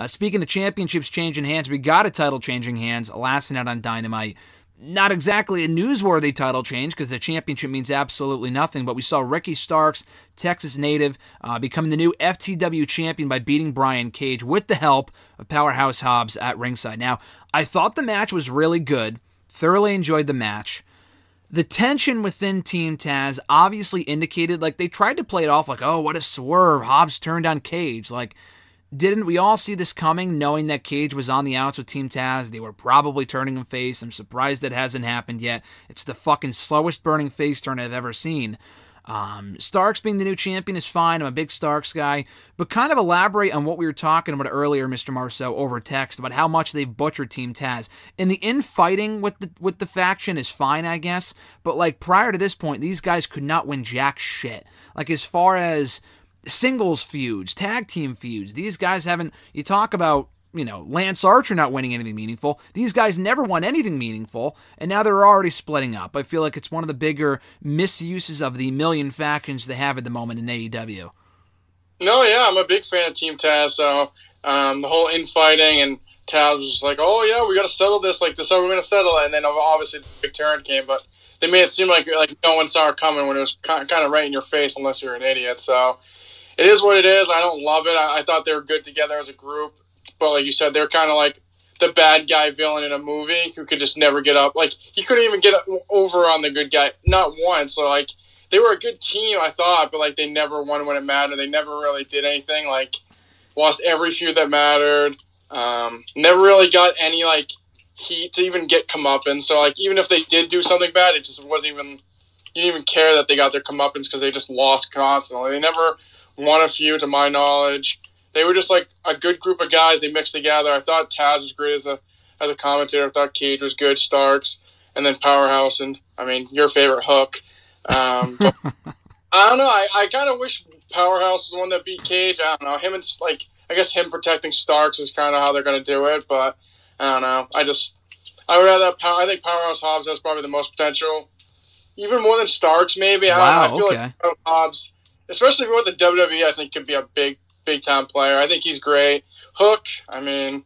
Uh, speaking of championships changing hands, we got a title changing hands last night on Dynamite. Not exactly a newsworthy title change because the championship means absolutely nothing, but we saw Ricky Starks, Texas native, uh, becoming the new FTW champion by beating Brian Cage with the help of Powerhouse Hobbs at ringside. Now, I thought the match was really good, thoroughly enjoyed the match the tension within Team Taz obviously indicated like they tried to play it off like, oh, what a swerve. Hobbs turned on Cage. Like, didn't we all see this coming, knowing that Cage was on the outs with Team Taz? They were probably turning him face. I'm surprised that hasn't happened yet. It's the fucking slowest burning face turn I've ever seen. Um, Starks being the new champion is fine. I'm a big Starks guy, but kind of elaborate on what we were talking about earlier, Mr. Marceau, over text about how much they've butchered Team Taz. And the infighting with the with the faction is fine, I guess. But like prior to this point, these guys could not win jack shit. Like as far as singles feuds, tag team feuds, these guys haven't. You talk about you know, Lance Archer not winning anything meaningful. These guys never won anything meaningful, and now they're already splitting up. I feel like it's one of the bigger misuses of the million factions they have at the moment in AEW. No, yeah, I'm a big fan of Team Taz. So um, the whole infighting and Taz was like, "Oh yeah, we got to settle this. Like this, how we're going to settle it." And then obviously the big turn came, but they made it seem like like no one saw it coming when it was kind of right in your face, unless you're an idiot. So it is what it is. I don't love it. I, I thought they were good together as a group but like you said, they're kind of like the bad guy villain in a movie who could just never get up. Like he couldn't even get over on the good guy, not once. So like they were a good team, I thought, but like they never won when it mattered. They never really did anything. Like lost every feud that mattered. Um, never really got any like heat to even get comeuppance. So like even if they did do something bad, it just wasn't even. You didn't even care that they got their comeuppance because they just lost constantly. They never won a feud, to my knowledge they were just like a good group of guys. They mixed together. I thought Taz was great as a as a commentator. I thought Cage was good. Starks and then Powerhouse and I mean your favorite Hook. Um, I don't know. I, I kind of wish Powerhouse was the one that beat Cage. I don't know. Him and like I guess him protecting Starks is kind of how they're going to do it. But I don't know. I just I would rather. I think Powerhouse Hobbs has probably the most potential, even more than Starks. Maybe. Wow, I, I feel okay. like Hobbs, especially with the WWE, I think could be a big big time player. I think he's great. Hook, I mean,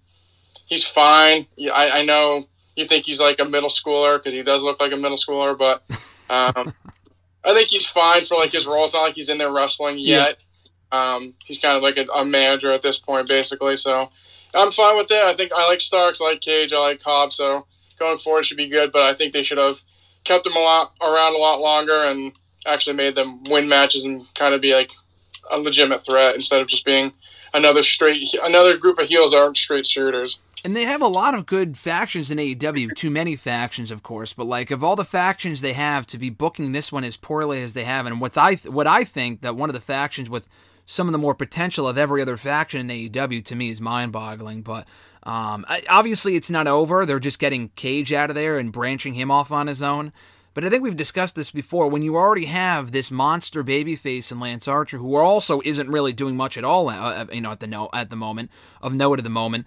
he's fine. I, I know you think he's like a middle schooler because he does look like a middle schooler, but um, I think he's fine for like his role. It's not like he's in there wrestling yet. Yeah. Um, he's kind of like a, a, manager at this point, basically. So I'm fine with it. I think I like Starks, I like Cage, I like Cobb. So going forward should be good, but I think they should have kept him a lot around a lot longer and actually made them win matches and kind of be like a legitimate threat instead of just being another straight another group of heels aren't straight shooters. And they have a lot of good factions in AEW. Too many factions, of course, but like of all the factions they have, to be booking this one as poorly as they have, and what I what I think that one of the factions with some of the more potential of every other faction in AEW to me is mind-boggling. But um, obviously, it's not over. They're just getting Cage out of there and branching him off on his own. But I think we've discussed this before. When you already have this monster babyface in Lance Archer, who also isn't really doing much at all, uh, you know, at the no at the moment of note at the moment,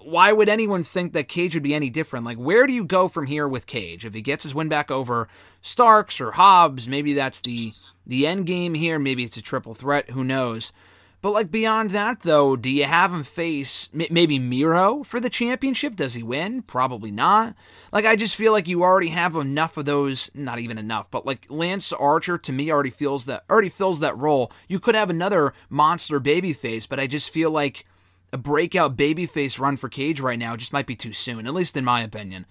why would anyone think that Cage would be any different? Like, where do you go from here with Cage? If he gets his win back over Starks or Hobbs, maybe that's the the end game here. Maybe it's a triple threat. Who knows? But like beyond that, though, do you have him face m- maybe Miro for the championship? Does he win? Probably not. Like I just feel like you already have enough of those. Not even enough, but like Lance Archer to me already feels that already fills that role. You could have another monster babyface, but I just feel like a breakout babyface run for Cage right now just might be too soon, at least in my opinion.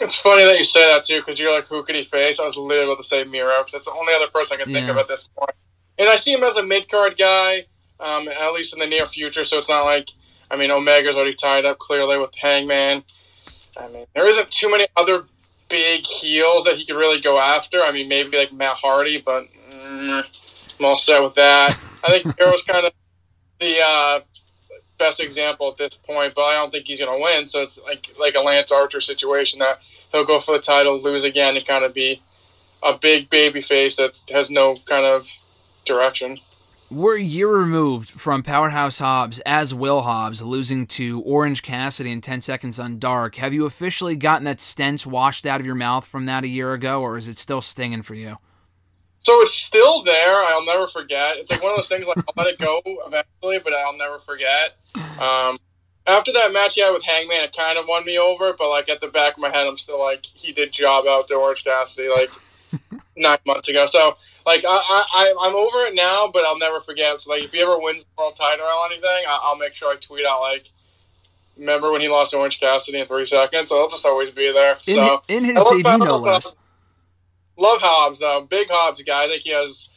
It's funny that you say that too, because you're like, who could he face? I was literally about to say Miro, because that's the only other person I can think of at this point. And I see him as a mid card guy um, at least in the near future. So it's not like, I mean, Omega's already tied up clearly with Hangman. I mean, there isn't too many other big heels that he could really go after. I mean, maybe like Matt Hardy, but mm, I'm all set with that. I think Miro's kind of the uh, best example at this point, but I don't think he's going to win. So it's like like a Lance Archer situation that he'll go for the title, lose again, and kind of be a big baby face that has no kind of direction. We're a year removed from Powerhouse Hobbs as Will Hobbs losing to Orange Cassidy in 10 Seconds on Dark. Have you officially gotten that stench washed out of your mouth from that a year ago, or is it still stinging for you? So it's still there. I'll never forget. It's like one of those things like I'll let it go eventually, but I'll never forget. Um, after that match he had with Hangman, it kind of won me over. But like at the back of my head, I'm still like he did job out to Orange Cassidy like nine months ago. So like I, I I'm over it now, but I'll never forget. So like if he ever wins the world title or anything, I, will make sure I tweet out like. Remember when he lost to Orange Cassidy in three seconds? So I'll just always be there. In, so in his debut, no less. Love Hobbs though, big Hobbs guy. I think he has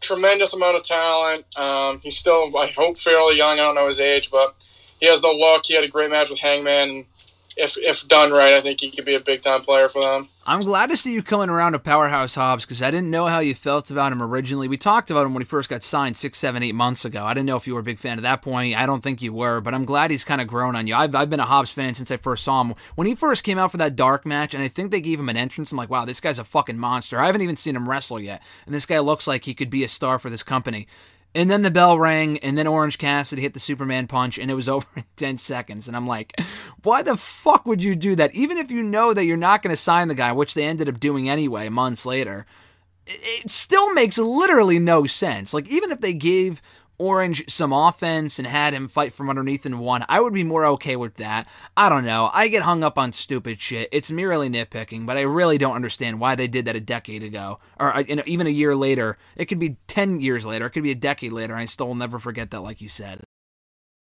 tremendous amount of talent. Um, he's still, I hope, fairly young. I don't know his age, but he has the look. He had a great match with Hangman if if done right, I think he could be a big time player for them. I'm glad to see you coming around to Powerhouse Hobbs because I didn't know how you felt about him originally. We talked about him when he first got signed six, seven, eight months ago. I didn't know if you were a big fan at that point. I don't think you were, but I'm glad he's kind of grown on you. I've, I've been a Hobbs fan since I first saw him. When he first came out for that dark match, and I think they gave him an entrance, I'm like, wow, this guy's a fucking monster. I haven't even seen him wrestle yet, and this guy looks like he could be a star for this company. And then the bell rang, and then Orange Cassidy hit the Superman punch, and it was over in 10 seconds. And I'm like, why the fuck would you do that? Even if you know that you're not going to sign the guy, which they ended up doing anyway months later, it still makes literally no sense. Like, even if they gave Orange some offense and had him fight from underneath and won, I would be more okay with that. I don't know. I get hung up on stupid shit. It's merely nitpicking, but I really don't understand why they did that a decade ago or uh, even a year later. It could be 10 years later. It could be a decade later. I still will never forget that, like you said.